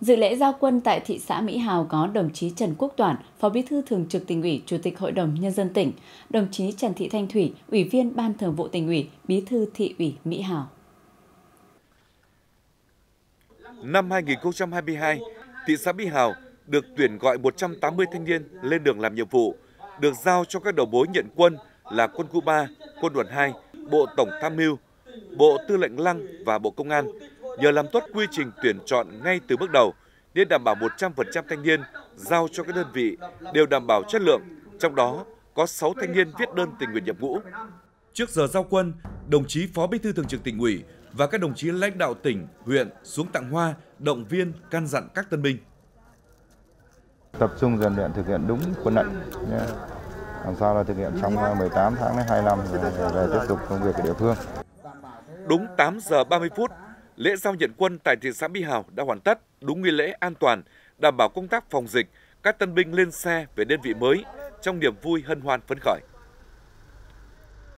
Dự lễ giao quân tại thị xã Mỹ Hào có đồng chí Trần Quốc Toản, Phó Bí thư Thường trực tỉnh ủy, Chủ tịch Hội đồng Nhân dân tỉnh, đồng chí Trần Thị Thanh Thủy, Ủy viên Ban Thường vụ tỉnh ủy, Bí thư Thị ủy Mỹ Hào. Năm 2022, thị xã Mỹ Hào được tuyển gọi 180 thanh niên lên đường làm nhiệm vụ, được giao cho các đầu mối nhận quân là quân khu 3, quân đoàn 2, Bộ Tổng Tham mưu, Bộ Tư lệnh Lăng và Bộ Công an nhờ làm tốt quy trình tuyển chọn ngay từ bước đầu nên đảm bảo 100% thanh niên giao cho các đơn vị đều đảm bảo chất lượng, trong đó có 6 thanh niên viết đơn tình nguyện nhập ngũ. Trước giờ giao quân, đồng chí Phó Bí thư Thường trực tỉnh ủy và các đồng chí lãnh đạo tỉnh, huyện xuống tặng hoa, động viên, căn dặn các tân binh. Tập trung rèn luyện thực hiện đúng quân lệnh. Làm sao là thực hiện trong 18 tháng đến 2 năm rồi về tiếp tục công việc ở địa phương. Đúng 8 giờ 30 phút, lễ giao nhận quân tại thị xã Mỹ Hào đã hoàn tất đúng nghi lễ an toàn, đảm bảo công tác phòng dịch, các tân binh lên xe về đơn vị mới trong niềm vui hân hoan phấn khởi.